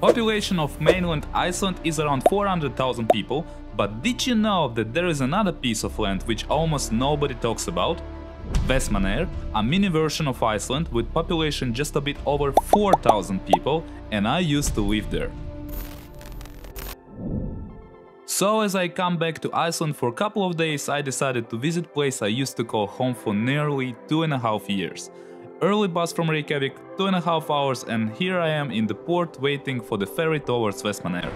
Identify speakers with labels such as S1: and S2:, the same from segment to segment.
S1: Population of mainland Iceland is around 400,000 people, but did you know that there is another piece of land which almost nobody talks about? Vestmannaeyjar, a mini version of Iceland with population just a bit over 4,000 people and I used to live there. So as I come back to Iceland for a couple of days I decided to visit place I used to call home for nearly two and a half years. Early bus from Reykjavik, two and a half hours and here I am in the port waiting for the ferry towards Vestmannaeyjar.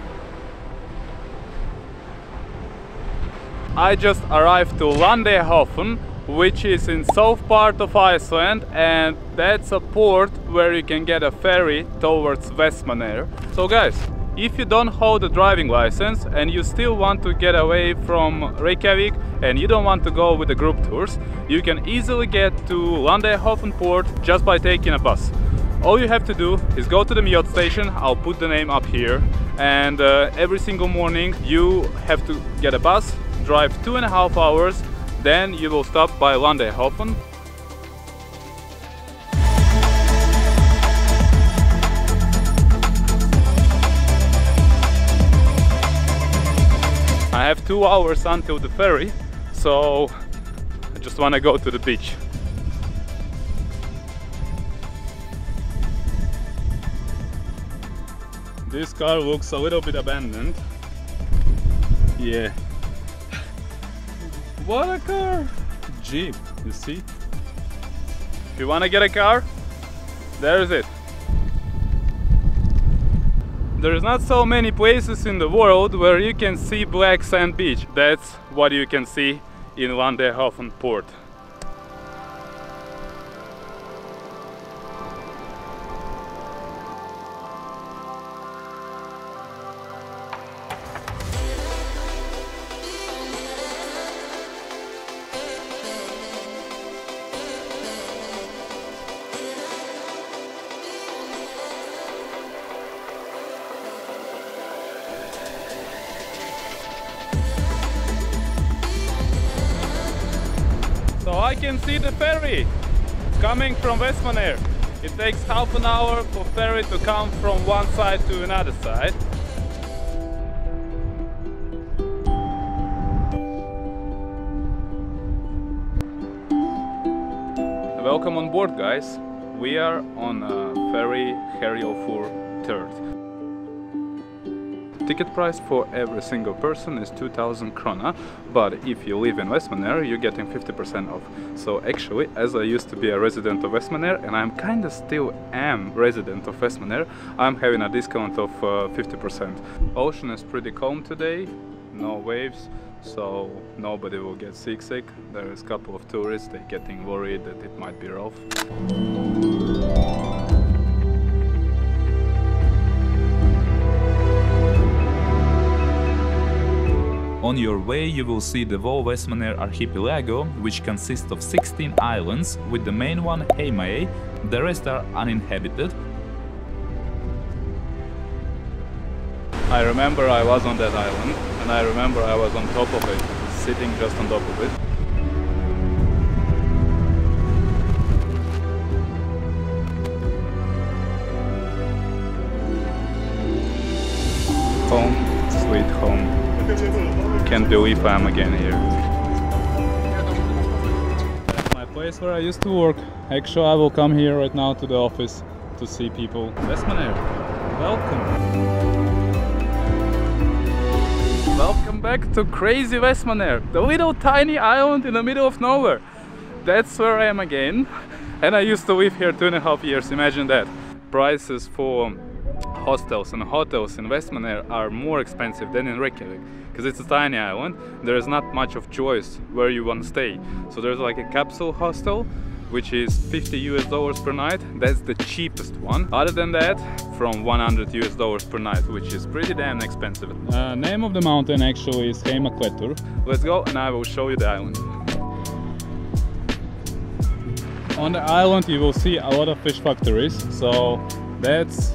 S2: I just arrived to Landeyjahöfn, which is in south part of Iceland and that's a port where you can get a ferry towards Vestmannaeyjar. So guys, if you don't hold a driving license and you still want to get away from Reykjavik and you don't want to go with the group tours, you can easily get to Landeyjahöfn port just by taking a bus. All you have to do is go to the Mjódd station, I'll put the name up here, and uh, every single morning you have to get a bus, drive two and a half hours, then you will stop by Landeyjahöfn I have two hours until the ferry, so I just want to go to the beach. This car looks a little bit abandoned. Yeah. What a car! Jeep, you see? If you want to get a car, there's it. There's not so many places in the world where you can see black sand beach. That's what you can see in Landeyjahöfn port. So I can see the ferry coming from Vestmannaeyjar. It takes half an hour for ferry to come from one side to another side. Welcome on board guys. We are on a ferry Herjólfur 3rd. Ticket price for every single person is 2000 krona, but if you live in Vestmannaeyjar, you're getting 50% off. So actually, as I used to be a resident of Vestmannaeyjar, and I'm kinda still am resident of Vestmannaeyjar, I'm having a discount of uh, 50%. Ocean is pretty calm today, no waves, so nobody will get seasick. There is a couple of tourists, they're getting worried that it might be rough.
S1: On your way you will see the Vestmannaeyjar archipelago, which consists of 16 islands, with the main one Heimaey, the rest are uninhabited.
S2: I remember I was on that island, and I remember I was on top of it, sitting just on top of it. Home, sweet home. Can't believe I'm again here. My place where I used to work. Actually, I will come here right now to the office to see people. Vestmannaeyjar, welcome. Welcome back to crazy Vestmannaeyjar, the little tiny island in the middle of nowhere. That's where I am again. And I used to live here two and a half years, imagine that. Prices for hostels and hotels in Vestmannaeyjar are more expensive than in Reykjavik because it's a tiny island there is not much of choice where you want to stay. So there's like a capsule hostel which is 50 US dollars per night. That's the cheapest one. Other than that from 100 US dollars per night which is pretty damn expensive. Uh, name of the mountain actually is Heimaklettur let's go and I will show you the island. On the island you will see a lot of fish factories. So that's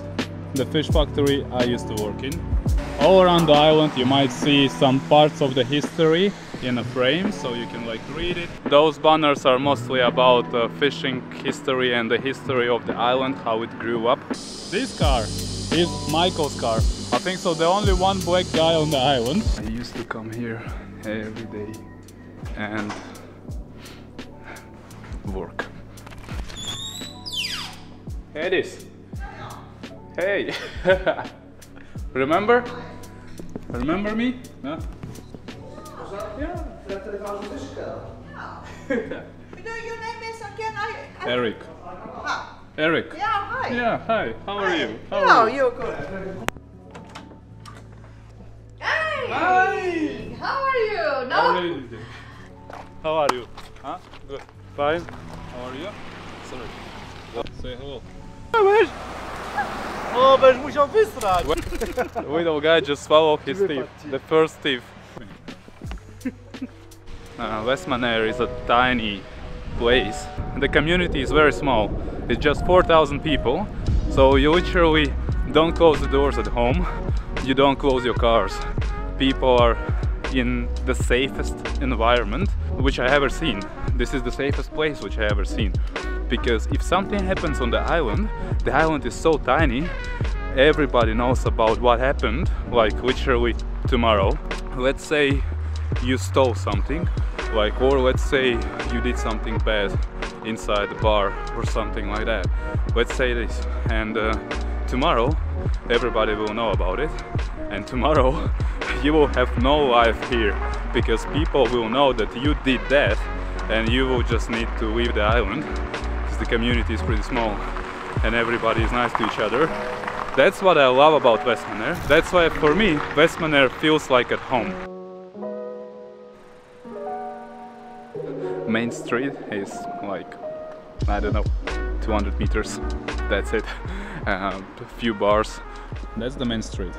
S2: the fish factory I used to work in. All around the island you might see some parts of the history in a frame so you can like read it. Those banners are mostly about uh, fishing history and the history of the island, how it grew up. This car is Michael's car. I think so, the only one black guy on the island. I used to come here every day and work. Hey, this. Hey. Remember? Remember me? No? Yeah.
S3: No, your name is again. I. I
S2: Eric.
S3: Ah,
S2: Eric.
S3: yeah, hi.
S2: Yeah, hi. How are you? How
S3: Oh,
S2: are you?
S3: you're good. Hey.
S2: Hi.
S3: How are you?
S2: How
S3: No.
S2: are you? How are you? Huh? Good. Fine. How are you? Sorry. Say hello.
S4: O, będziesz musiał wysrać!
S2: Little guy just swallowed his teeth. The first teeth. Uh, Westmaner is a tiny place. The community is very small. It's just 4,000 people. So you literally don't close the doors at home. You don't close your cars. People are in the safest environment which I ever seen. This is the safest place which I ever seen. Because if something happens on the island, the island is so tiny, everybody knows about what happened, like literally tomorrow. Let's say you stole something, like, or let's say you did something bad inside the bar or something like that. Let's say this, and uh, tomorrow everybody will know about it, and tomorrow you will have no life here because people will know that you did that, and you will just need to leave the island the community is pretty small and everybody is nice to each other. That's what I love about Westmaner. That's why for me Westmaner feels like at home. Main street is like I don't know 200 meters. That's it. A um, few bars. That's the main street.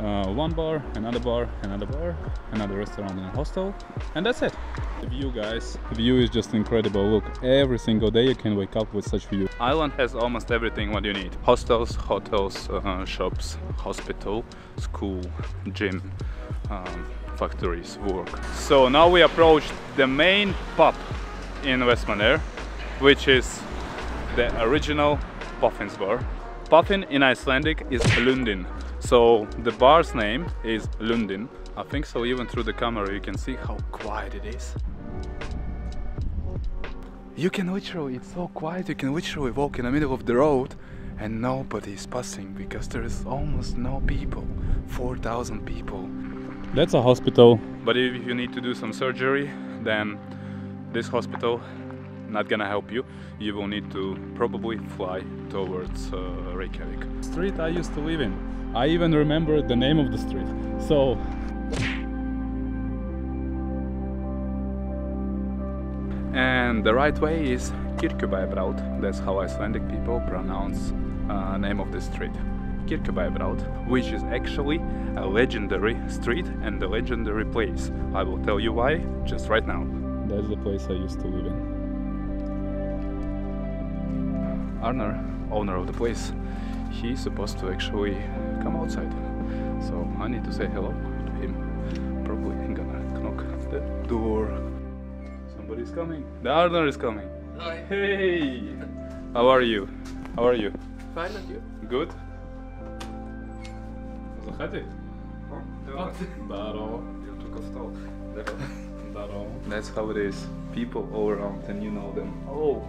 S2: Uh, one bar, another bar, another bar, another restaurant and a hostel, and that's it. The view, guys, the view is just incredible. Look, every single day you can wake up with such view. Island has almost everything what you need: hostels, hotels, uh, shops, hospital, school, gym, um, factories, work. So now we approach the main pub in Westmaner, which is the original Puffins bar. Puffin in Icelandic is Lundinn. So the bar's name is Lundinn. I think so even through the camera you can see how quiet it is. You can literally, it's so quiet, you can literally walk in the middle of the road and nobody is passing because there is almost no people. 4,000 people. That's a hospital. But if you need to do some surgery, then this hospital not gonna help you. You will need to probably fly towards uh, Reykjavik. Street I used to live in. I even remember the name of the street. So and the right way is Kirkjubæbraut. That's how Icelandic people pronounce uh, name of the street. Kirkjubæbraut, which is actually a legendary street and a legendary place. I will tell you why just right now. That's the place I used to live in. Arnar, owner of the place, he's supposed to actually come outside. So I need to say hello to him. Probably I'm gonna knock the door. Somebody's coming. The Arnar is coming.
S4: Hi.
S2: Hey! How are you? How are you?
S4: Fine and you?
S2: Good? Zachodzi? Daro. Daro. That's how it is. People all around and you know them. Oh!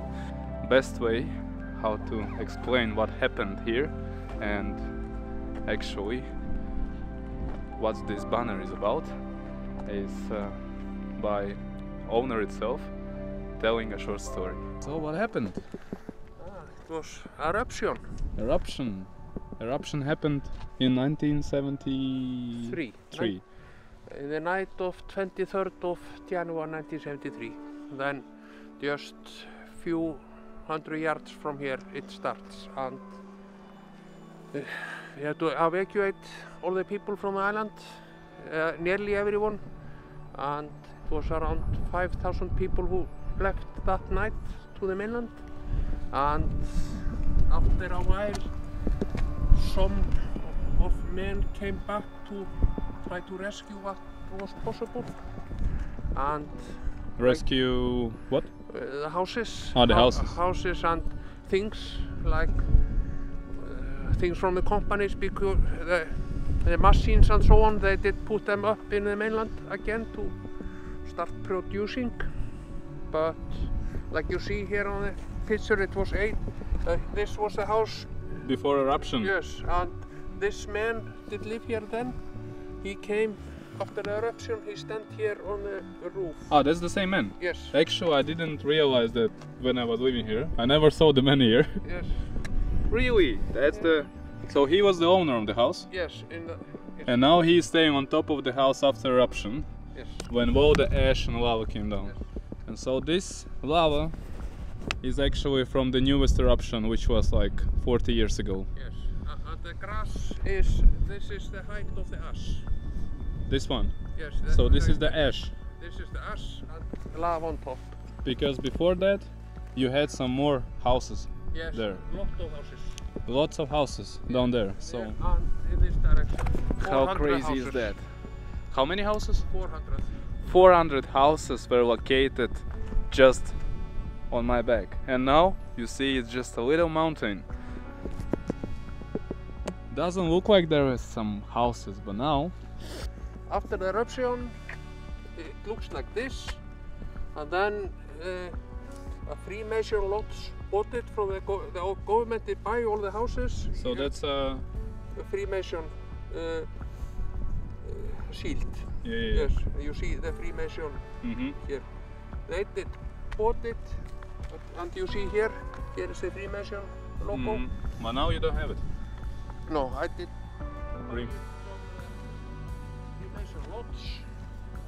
S2: Best way how to explain what happened here and actually what this banner is about is uh, by owner itself telling a short story. So what happened?
S4: Ah, it was eruption.
S2: Eruption. Eruption happened in 1973.
S4: Three. In the night of 23rd of January 1973. Then just few hundred yards from here it starts and we had to evacuate all the people from the island, uh, nearly everyone. And it was around 5,000 people who left that night to the mainland. And after a while some of men came back to try to rescue what was possible. And
S2: Rescue what?
S4: The houses
S2: Oh, the
S4: hou-
S2: houses.
S4: houses and things like uh, things from the companies because the, the machines and so on, they did put them up in the mainland again to start producing. But like you see here on the picture, it was eight. Uh, this was the house,
S2: Before eruption.
S4: yes, and this man did live here then. He came after the eruption, he stand here on the roof.
S2: Ah, that's the same man.
S4: Yes,
S2: Actually, I didn't realize that when I was living here. I never saw the man here.
S4: yes,
S2: Really? That's the. So he was the owner of the house,
S4: yes, the, yes,
S2: and now he's staying on top of the house after eruption,
S4: yes.
S2: when all the ash and lava came down. And so this lava is actually from the newest eruption, which was like 40 years ago.
S4: Yes, uh, and the grass is, this is the height of the ash.
S2: This one.
S4: Yes.
S2: So this is the ash,
S4: This is the ash and lava on top.
S2: because before that you had some more houses,
S4: Yes.
S2: There.
S4: Lot of houses.
S2: lots of houses down there. So
S4: Yeah, and in this direction.
S2: how
S4: 400
S2: crazy is that? How many houses?
S4: 400.
S2: 400 houses were located just on my back and now you see it's just a little mountain doesn't look like there is some houses but now
S4: After the eruption, it looks like this, and then uh, a Freemason lot bought it from the, go- the government. They buy all the houses.
S2: so that's uh
S4: have a Freemason uh, uh, shield.
S2: yeah, yeah,
S4: Yes, you see the Freemason
S2: hmm
S4: here. They did bought it, and you see here, here is the Freemason logo.
S2: Mhm. but now you don't have it
S4: No, I did
S2: Ring.
S4: Lodge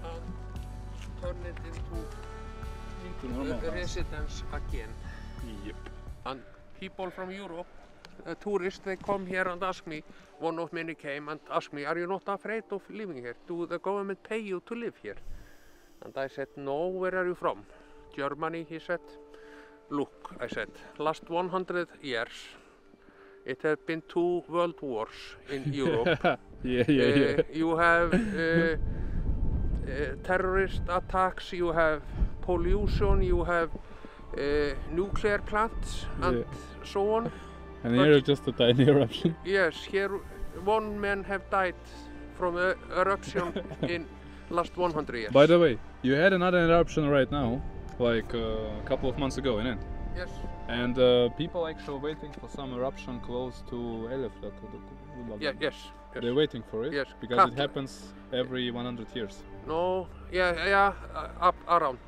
S4: and turn it into a residence again.
S2: Yep.
S4: And people from Europe, uh, tourists, they come here and ask me, one of many came and asked me, are you not afraid of living here? Do the government pay you to live here? And I said, no, where are you from? Germany, he said. Look, I said, last 100 years, it has been two world wars in Europe.
S2: Yeah yeah yeah
S4: Uh, you have uh, uh, terrorist attacks, you have pollution, you have nuclear plants and so on.
S2: and here is just a tiny eruption
S4: Yes, here one man have died from a eruption in last 100 years.
S2: by the way you had another eruption right now like uh, a couple of months ago in it
S4: yes,
S2: And uh, people actually waiting for some eruption close to Eleflat.
S4: yeah, yes,
S2: They're waiting for it
S4: Yes,
S2: because it happens every 100 years.
S4: No, yeah, yeah, uh, up around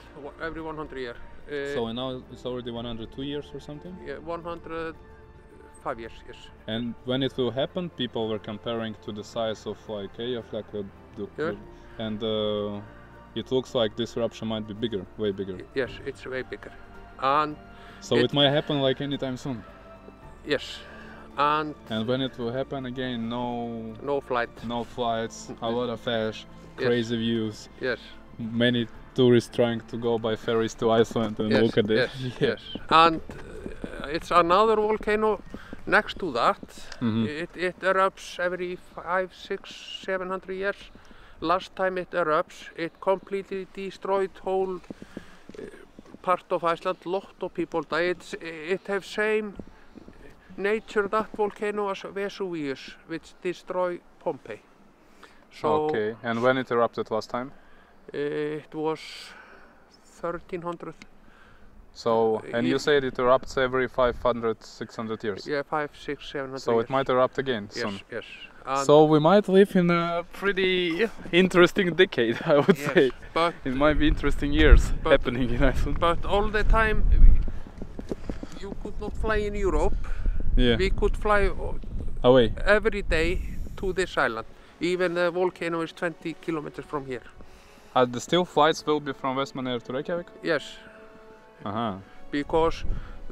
S4: every 100 year. Uh,
S2: so now it's already 102 years or something.
S4: yeah, 105 years, yes.
S2: And when it will happen, people were comparing to the size of like Eyjafjall,
S4: Yeah.
S2: and uh, it looks like this eruption might be bigger, way bigger.
S4: Yes, it's way bigger. And
S2: So
S4: It-
S2: it might happen like anytime soon.
S4: yes, and
S2: And when it will happen again, no,
S4: no flight.
S2: no flights, a lot of ash,
S4: Yes.
S2: crazy views.
S4: Yes.
S2: many tourists trying to go by ferries to Iceland and
S4: yes,
S2: look at this.
S4: Yes, yes. And uh, it's another volcano next to that.
S2: Mhm.
S4: It, it erupts every five, six, seven hundred years. Last time it erupts, it completely destroyed whole uh, part of Iceland. Lot of people died. It's, it have same nature that volcano as Vesuvius, which destroy Pompeii. So
S2: okay, and when it erupted last time?
S4: it was 1300
S2: So, and you said it erupts every 500, 600 years.
S4: Yeah, five, six, seven hundred.
S2: So
S4: years.
S2: it might erupt again
S4: Yes,
S2: soon.
S4: yes. And
S2: So we might live in a pretty interesting decade, I would
S4: yes,
S2: say.
S4: but
S2: It might be interesting years
S4: But-
S2: happening in Iceland.
S4: but all the time you could not fly in Europe.
S2: Yeah.
S4: We could fly
S2: Away.
S4: every day to this island. Even the volcano is 20 kilometers from here.
S2: And the still flights will be from Westmannaeyjar to Reykjavik?
S4: Yes,
S2: Uh-huh.
S4: because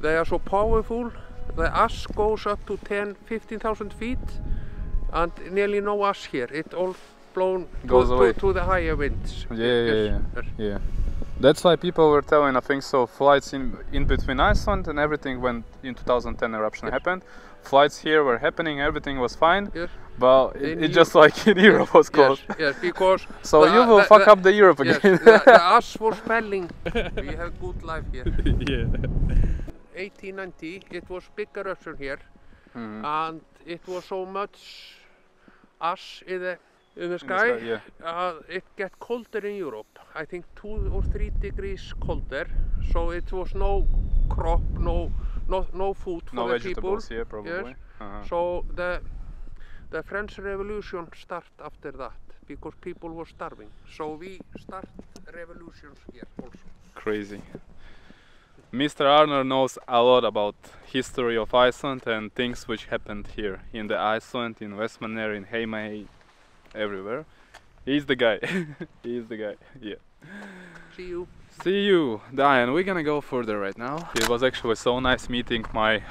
S4: they are so powerful. The ash goes up to 10, 15,000 feet, and nearly no ash here. It all blown
S2: Goes
S4: to,
S2: away.
S4: to, to the higher winds.
S2: Yeah, yeah,
S4: Yes,
S2: yeah.
S4: yes.
S2: Yeah. That's why people were telling, I think so, flights in in between Iceland and everything when in 2010 eruption
S4: Yes.
S2: happened. Flights here were happening, everything was fine,
S4: Yes.
S2: but it, it just like in Europe was closed.
S4: Yes, yes, because
S2: So
S4: the-
S2: you will
S4: the-
S2: fuck
S4: the-
S2: up the Europe
S4: yes,
S2: again.
S4: the, the ash was smelling. we have good life here.
S2: yeah.
S4: 1890, it was big eruption here. Mm-hmm. and it was so much ash in the in the
S2: the
S4: sky,
S2: sky, yeah.
S4: uh, it get colder in Europe. I think two or three degrees colder. So it was no crop, no no no food for
S2: No
S4: the
S2: vegetables,
S4: people.
S2: yeah, probably.
S4: Yes.
S2: Uh-huh.
S4: So the the French Revolution start after that because people were starving. So we start revolutions here also.
S2: Crazy. Mr. Arnar knows a lot about history of Iceland and things which happened here in the Iceland, in Westmannair, in Heimaey, everywhere. He's the guy. He's the guy. Yeah.
S4: See you.
S2: See you, Diane. We're gonna go further right now. It was actually so nice meeting my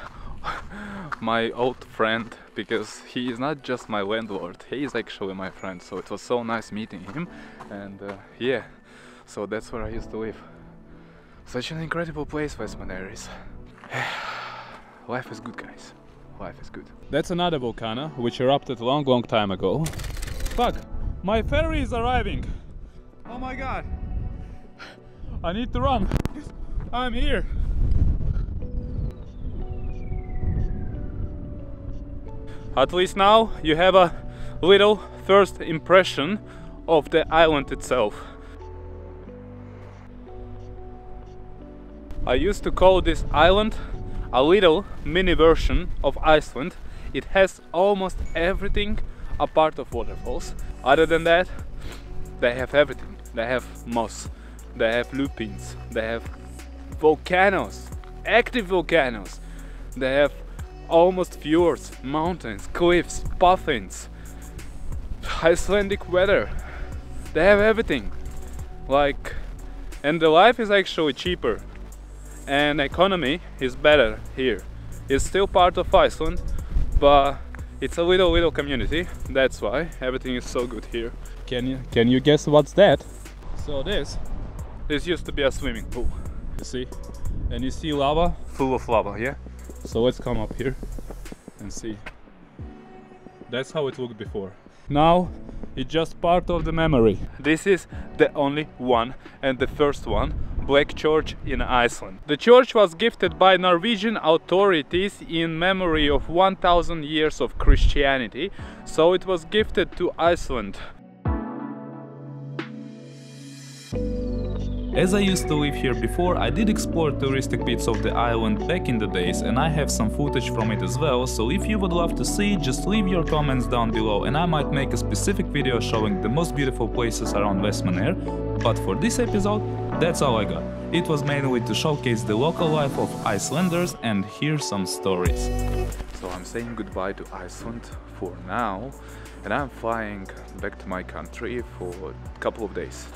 S2: my old friend because he is not just my landlord. He is actually my friend. So it was so nice meeting him, and uh, yeah. So that's where I used to live. Such an incredible place, Westmannair is. Life is good, guys. Life is good.
S1: That's another volcano which erupted a long, long time ago. Fuck! My ferry is arriving! Oh my god! I need to run! I'm here!
S2: At least now you have a little first impression of the island itself. I used to call this island a little mini version of Iceland. It has almost everything apart of waterfalls. Other than that, they have everything. They have moss, they have lupins, they have volcanoes, active volcanoes. They have almost fjords, mountains, cliffs, puffins, Icelandic weather. They have everything. Like, and the life is actually cheaper, and economy is better here. It's still part of Iceland, but it's a little little community. That's why everything is so good here.
S1: Can you can you guess what's that? So this,
S2: This used to be a swimming pool,
S1: you see, and you see lava.
S2: full of lava. Yeah.
S1: So let's come up here and see. That's how it looked before. Now it's just part of the memory.
S2: This is the only one and the first one black church in Iceland. The church was gifted by Norwegian authorities in memory of 1000 years of Christianity, so it was gifted to Iceland.
S1: As I used to live here before, I did explore touristic bits of the island back in the days and I have some footage from it as well, so if you would love to see, just leave your comments down below and I might make a specific video showing the most beautiful places around Westmannair. But for this episode, that's all I got. It was mainly to showcase the local life of Icelanders and hear some stories.
S2: So I'm saying goodbye to Iceland for now and I'm flying back to my country for a couple of days.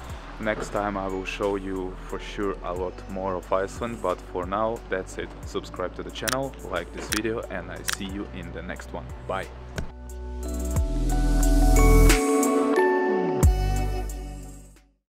S2: Next time I will show you for sure a lot more of Iceland, but for now that's it. Subscribe to the channel, like this video and I see you in the next one. Bye!